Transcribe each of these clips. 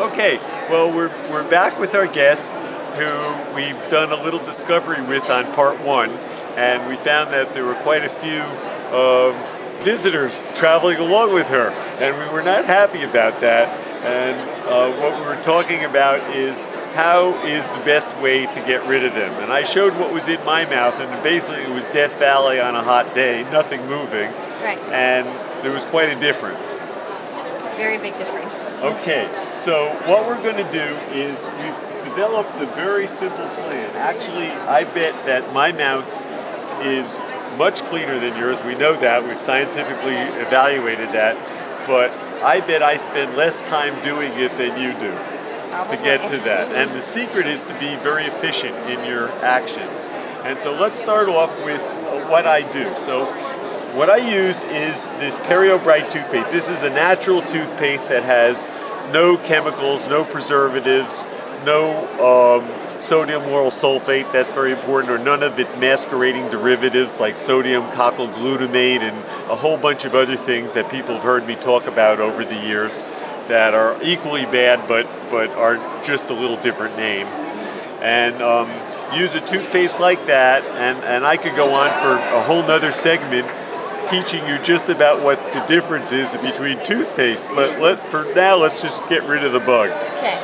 Okay, well, we're, we're back with our guest who we've done a little discovery with on part one, and we found that there were quite a few um, visitors traveling along with her, and we were not happy about that. And uh, what we were talking about is how is the best way to get rid of them. And I showed what was in my mouth, and basically it was Death Valley on a hot day, nothing moving. Right. And there was quite a difference. Very big difference. Okay, so what we're going to do is we've developed a very simple plan. Actually, I bet that my mouth is much cleaner than yours. We know that. We've scientifically evaluated that. But I bet I spend less time doing it than you do Probably. to get to that. And the secret is to be very efficient in your actions. And so let's start off with what I do. So what I use is this Perio Bright toothpaste. This is a natural toothpaste that has no chemicals, no preservatives, no um, sodium lauryl sulfate, that's very important, or none of its masquerading derivatives like sodium cocoyl glutamate and a whole bunch of other things that people have heard me talk about over the years that are equally bad but, but are just a little different name. And um, use a toothpaste like that, and, and I could go on for a whole nother segment teaching you just about what the difference is between toothpaste. But let, for now, let's just get rid of the bugs. Okay.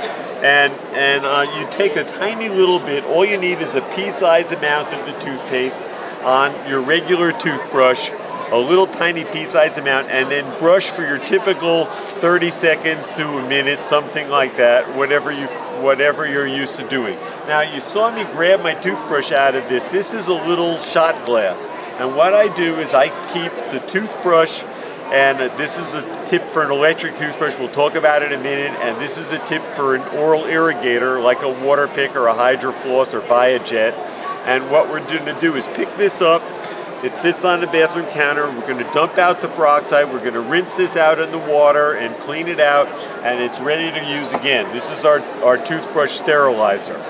And and uh, you take a tiny little bit. All you need is a pea-sized amount of the toothpaste on your regular toothbrush, a little tiny pea-sized amount, and then brush for your typical 30 seconds to a minute, something like that, whatever you whatever you're used to doing. Now you saw me grab my toothbrush out of this. This is a little shot glass. And what I do is I keep the toothbrush and this is a tip for an electric toothbrush. We'll talk about it in a minute. And this is a tip for an oral irrigator like a Waterpik or a Hydrofloss or Viajet. And what we're going to do is pick this up. It sits on the bathroom counter. We're going to dump out the peroxide. We're going to rinse this out in the water and clean it out. And it's ready to use again. This is our, our toothbrush sterilizer.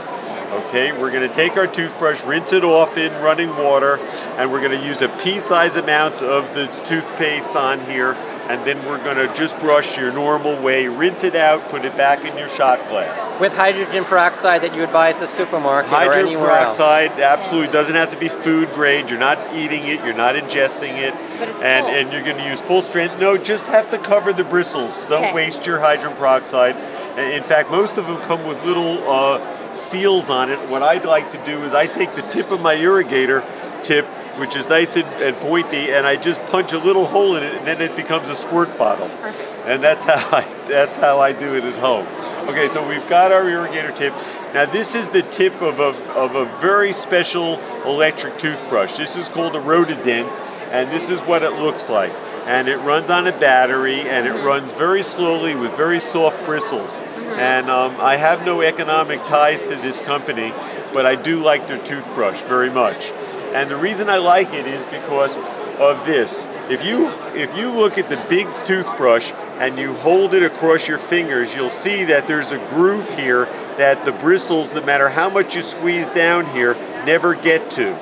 Okay, we're going to take our toothbrush, rinse it off in running water, and we're going to use a pea-sized amount of the toothpaste on here, and then we're going to just brush your normal way, rinse it out, put it back in your shot glass. With hydrogen peroxide that you would buy at the supermarket or Hydrogen anywhere else. peroxide absolutely doesn't have to be food grade. You're not eating it. You're not ingesting it. But it's and full. and you're going to use full strength. No, just have to cover the bristles. Don't Okay. waste your hydrogen peroxide. In fact, most of them come with little uh, seals on it. What I'd like to do is I take the tip of my irrigator tip, which is nice and, and pointy, and I just punch a little hole in it, and then it becomes a squirt bottle. Perfect. And that's how I that's how I do it at home. Okay, so we've got our irrigator tip. Now this is the tip of a of a very special electric toothbrush. This is called a Rota-dent, and this is what it looks like. And it runs on a battery, and it runs very slowly with very soft bristles. And um, I have no economic ties to this company, but I do like their toothbrush very much. And the reason I like it is because of this. If you if you look at the big toothbrush and you hold it across your fingers, you'll see that there's a groove here that the bristles, no matter how much you squeeze down here, never get to.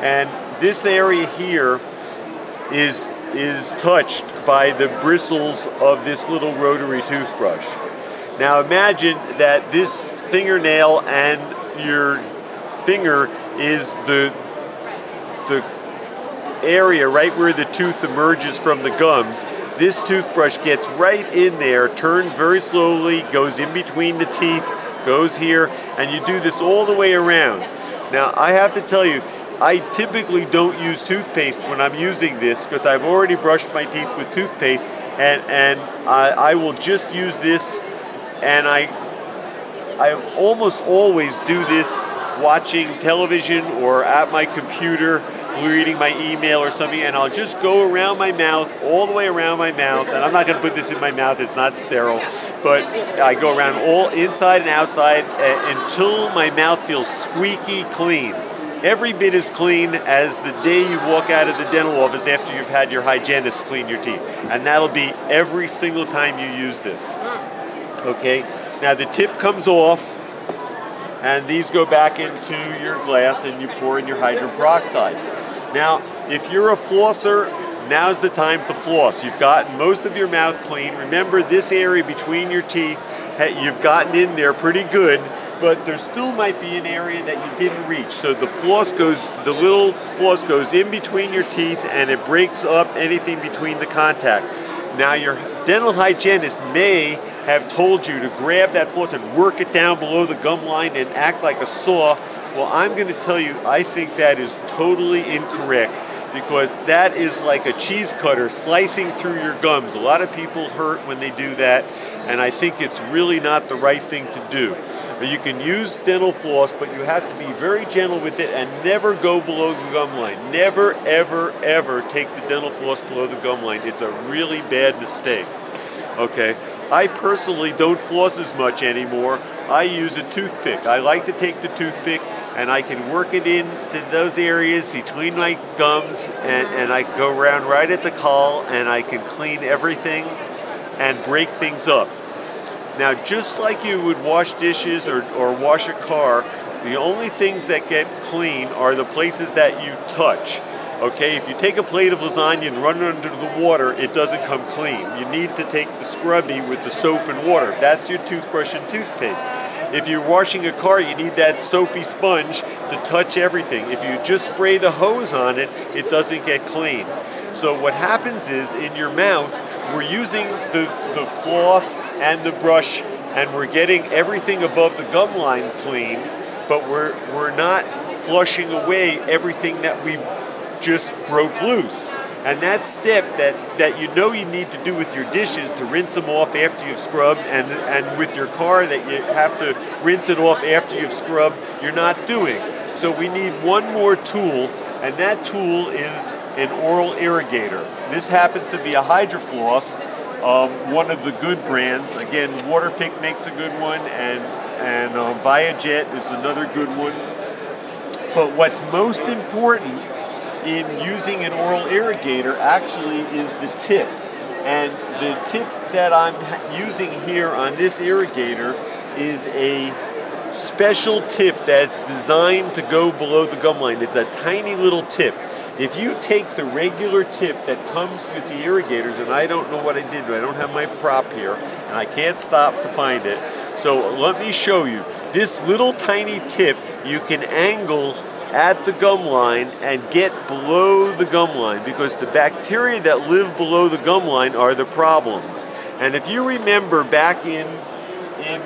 And this area here is is touched by the bristles of this little rotary toothbrush. Now imagine that this fingernail and your finger is the the area right where the tooth emerges from the gums. This toothbrush gets right in there, turns very slowly, goes in between the teeth, goes here, and you do this all the way around. Now, I have to tell you, I typically don't use toothpaste when I'm using this because I've already brushed my teeth with toothpaste, and and I, I will just use this, and I I almost always do this watching television or at my computer, reading my email or something, and I'll just go around my mouth, all the way around my mouth, and I'm not going to put this in my mouth, it's not sterile, but I go around all inside and outside uh, until my mouth feels squeaky clean. Every bit as clean as the day you walk out of the dental office after you've had your hygienist clean your teeth. And that'll be every single time you use this. Okay? Now the tip comes off, and these go back into your glass, and you pour in your hydrogen peroxide. Now, if you're a flosser, now's the time to floss. You've gotten most of your mouth clean. Remember, this area between your teeth you've gotten in there pretty good, but there still might be an area that you didn't reach. So the floss goes, the little floss goes in between your teeth and it breaks up anything between the contact. Now your dental hygienist may have told you to grab that floss and work it down below the gum line and act like a saw. Well, I'm going to tell you, I think that is totally incorrect because that is like a cheese cutter slicing through your gums. A lot of people hurt when they do that, and I think it's really not the right thing to do. You can use dental floss, but you have to be very gentle with it and never go below the gum line. Never, ever, ever take the dental floss below the gum line. It's a really bad mistake. Okay. I personally don't floss as much anymore. I use a toothpick. I like to take the toothpick and I can work it into those areas between my gums and, and I go around right at the call and I can clean everything and break things up. Now, just like you would wash dishes or, or wash a car, the only things that get clean are the places that you touch. Okay, if you take a plate of lasagna and run it under the water, it doesn't come clean. You need to take the scrubby with the soap and water. That's your toothbrush and toothpaste. If you're washing a car, you need that soapy sponge to touch everything. If you just spray the hose on it, it doesn't get clean. So what happens is in your mouth, we're using the, the floss and the brush and we're getting everything above the gum line clean, but we're, we're not flushing away everything that we just broke loose. And that step that, that you know you need to do with your dishes to rinse them off after you've scrubbed, and, and with your car that you have to rinse it off after you've scrubbed, you're not doing. So we need one more tool, and that tool is an oral irrigator. This happens to be a Hydrofloss, um, one of the good brands. Again, Waterpik makes a good one, and, and um, Viajet is another good one. But what's most important in using an oral irrigator actually is the tip. And the tip that I'm using here on this irrigator is a special tip that's designed to go below the gum line. It's a tiny little tip. If you take the regular tip that comes with the irrigators, and I don't know what I did, I don't have my prop here, and I can't stop to find it. So let me show you. This little tiny tip, you can angle at the gum line and get below the gum line because the bacteria that live below the gum line are the problems. And if you remember back in in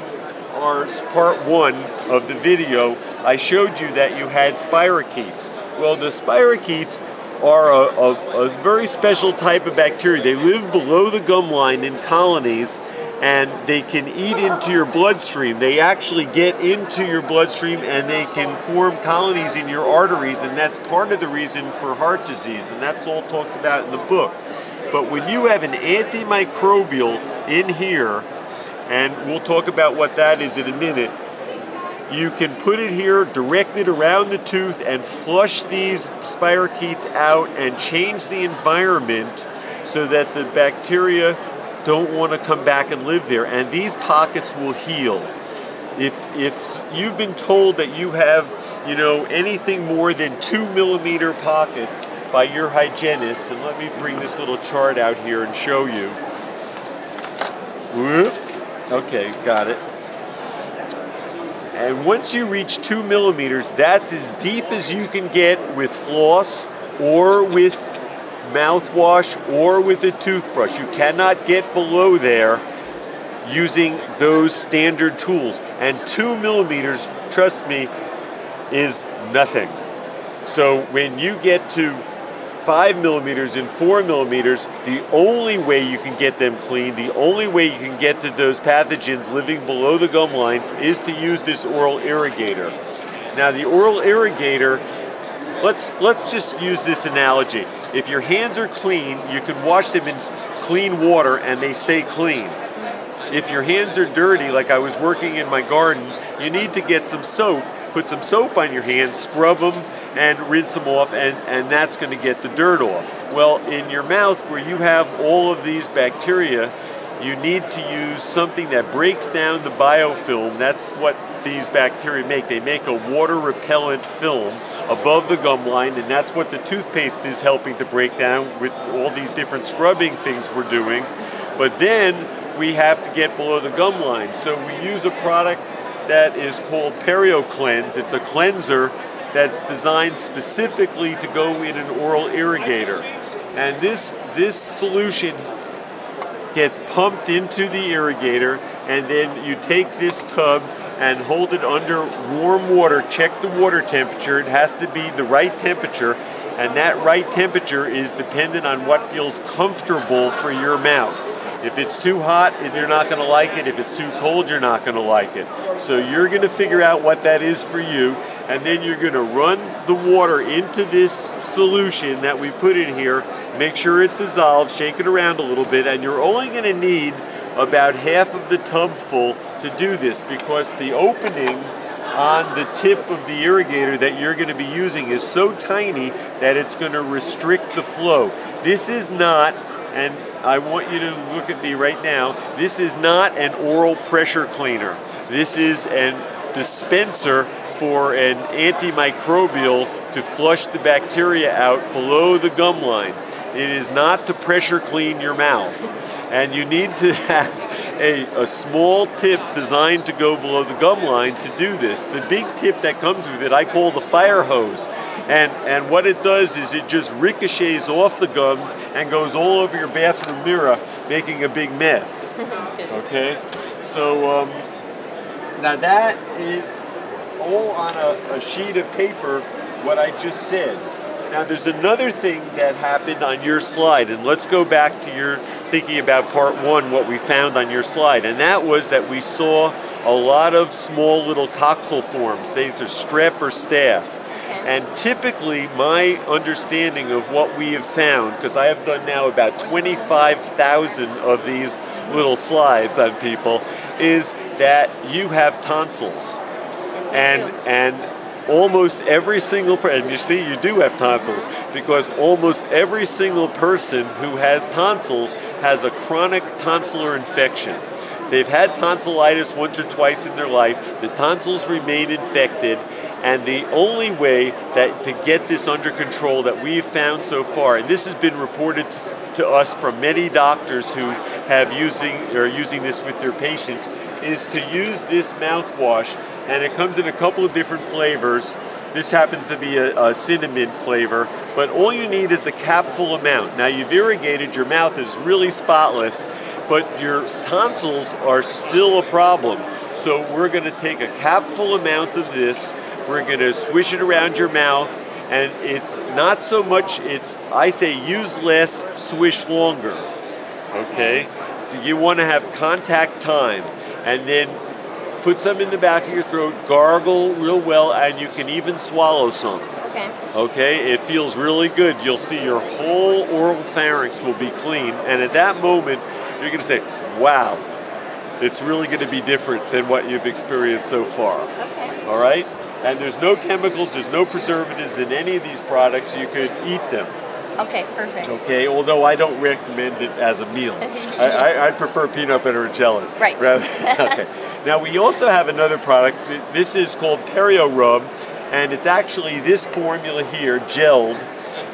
our part one of the video, I showed you that you had spirochetes. Well, the spirochetes are a, a, a very special type of bacteria. They live below the gum line in colonies and they can eat into your bloodstream. They actually get into your bloodstream and they can form colonies in your arteries, and that's part of the reason for heart disease, and that's all talked about in the book. But when you have an antimicrobial in here, and we'll talk about what that is in a minute, you can put it here, direct it around the tooth, and flush these spirochetes out and change the environment so that the bacteria don't want to come back and live there, and these pockets will heal. If, if you've been told that you have, you know, anything more than two millimeter pockets by your hygienist, and let me bring this little chart out here and show you. Whoops. Okay, got it. And once you reach two millimeters, that's as deep as you can get with floss or with mouthwash or with a toothbrush. You cannot get below there using those standard tools. And two millimeters, trust me, is nothing. So when you get to five millimeters and four millimeters, the only way you can get them clean, the only way you can get to those pathogens living below the gum line is to use this oral irrigator. Now the oral irrigator, let's let's just use this analogy. If your hands are clean, you can wash them in clean water and they stay clean. If your hands are dirty, like I was working in my garden, you need to get some soap, put some soap on your hands, scrub them, and rinse them off, and, and that's going to get the dirt off. Well, in your mouth, where you have all of these bacteria, you need to use something that breaks down the biofilm. That's what these bacteria make. They make a water repellent film above the gum line, and that's what the toothpaste is helping to break down with all these different scrubbing things we're doing. But then we have to get below the gum line. So we use a product that is called Perio Cleanse. It's a cleanser that's designed specifically to go in an oral irrigator. And this, this solution gets pumped into the irrigator and then you take this tub and hold it under warm water. Check the water temperature. It has to be the right temperature and that right temperature is dependent on what feels comfortable for your mouth. If it's too hot, if you're not going to like it. If it's too cold, you're not going to like it. So you're going to figure out what that is for you, and then you're going to run the water into this solution that we put in here. Make sure it dissolves, shake it around a little bit, and you're only going to need about half of the tub full to do this because the opening on the tip of the irrigator that you're going to be using is so tiny that it's going to restrict the flow. This is not, and I want you to look at me right now. This is not an oral pressure cleaner. This is a dispenser for an antimicrobial to flush the bacteria out below the gum line. It is not to pressure clean your mouth. And you need to have a, a small tip designed to go below the gum line to do this. The big tip that comes with it, I call the fire hose. And, and what it does is it just ricochets off the gums and goes all over your bathroom mirror, making a big mess. Okay? So um, now that is all on a, a sheet of paper, what I just said. Now there's another thing that happened on your slide, and let's go back to your thinking about part one, what we found on your slide, and that was that we saw a lot of small little coccal forms. These are strep or staph. And typically, my understanding of what we have found, because I have done now about 25,000 of these little slides on people, is that you have tonsils. And, and almost every single person, and you see, you do have tonsils, because almost every single person who has tonsils has a chronic tonsillar infection. They've had tonsillitis once or twice in their life, the tonsils remain infected, and the only way that to get this under control that we've found so far, and this has been reported to us from many doctors who have using or using this with their patients, is to use this mouthwash, and it comes in a couple of different flavors. This happens to be a, a, cinnamon flavor, but all you need is a capful amount. Now you've irrigated, your mouth is really spotless, but your tonsils are still a problem. So we're going to take a capful amount of this, we're going to swish it around your mouth, and it's not so much, it's, I say use less, swish longer. Okay? So you want to have contact time, and then put some in the back of your throat, gargle real well, and you can even swallow some. Okay. Okay, it feels really good. You'll see your whole oral pharynx will be clean, and at that moment, you're going to say, wow, it's really going to be different than what you've experienced so far. Okay. All right? And there's no chemicals, there's no preservatives in any of these products. You could eat them. Okay, perfect. Okay, although I don't recommend it as a meal. I, I, I, prefer peanut butter and jelly. Right. Rather, okay. Now we also have another product. This is called Perio Rub, and it's actually this formula here, gelled.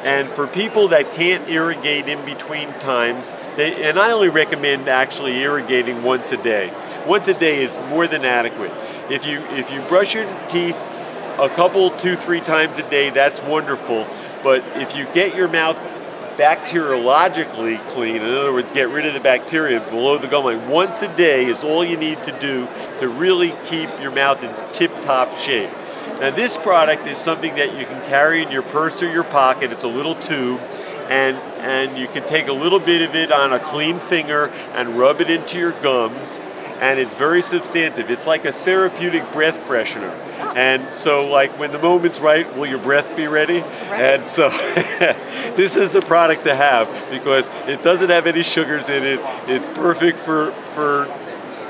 And for people that can't irrigate in between times, they, and I only recommend actually irrigating once a day. Once a day is more than adequate. If you if you brush your teeth a couple, two, three times a day, that's wonderful. But if you get your mouth bacteriologically clean, in other words, get rid of the bacteria below the gum line, once a day is all you need to do to really keep your mouth in tip top shape. Now, this product is something that you can carry in your purse or your pocket. It's a little tube, and, and you can take a little bit of it on a clean finger and rub it into your gums and it's very substantive. It's like a therapeutic breath freshener. And so, like, when the moment's right, will your breath be ready? Right. And so, this is the product to have because it doesn't have any sugars in it. It's perfect for, for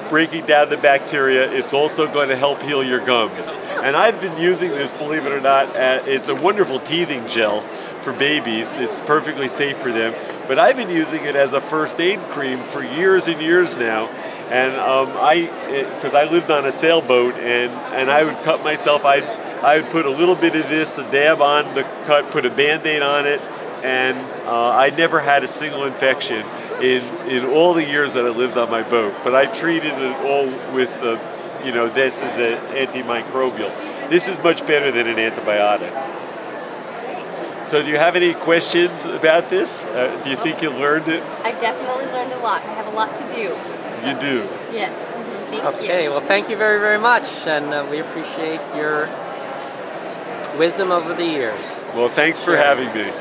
breaking down the bacteria. It's also going to help heal your gums. And I've been using this, believe it or not. It's a wonderful teething gel for babies. It's perfectly safe for them. But I've been using it as a first aid cream for years and years now. And um, I, because I lived on a sailboat, and, and I would cut myself. I I would put a little bit of this, a dab on the cut, put a band-aid on it, and uh, I never had a single infection. in in all the years that I lived on my boat. But I treated it all with, uh, you know, this is an antimicrobial. This is much better than an antibiotic. So, do you have any questions about this? Uh, do you think you learned it? I definitely learned a lot. I have a lot to do. You do. Yes. Thank Okay, you. well, thank you very, very much, and uh, we appreciate your wisdom over the years. Well, thanks for Sure. having me.